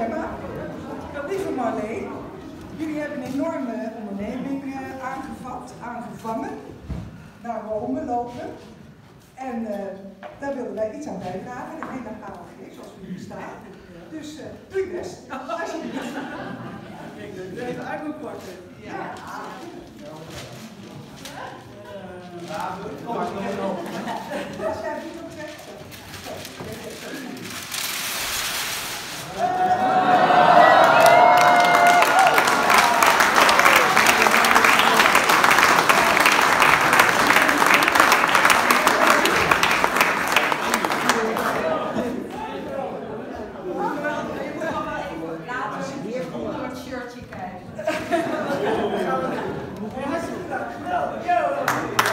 Gemma, lieve Marleen, jullie hebben een enorme onderneming uh, aangevat, aangevangen, naar Rome lopen. En uh, daar willen wij iets aan bijdragen. Ik denk dat is, zoals we hier staan. Dus uh, doe je best, alsjeblieft. Ik doe even uit mijn pakken. Ja. ja. Ja, je kijkt. Hartstikke dank. Geweldig.